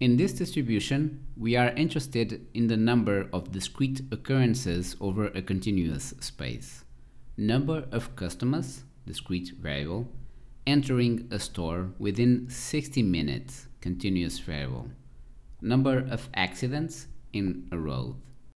In this distribution, we are interested in the number of discrete occurrences over a continuous space. Number of customers, discrete variable, entering a store within 60 minutes, continuous variable. Number of accidents in a road.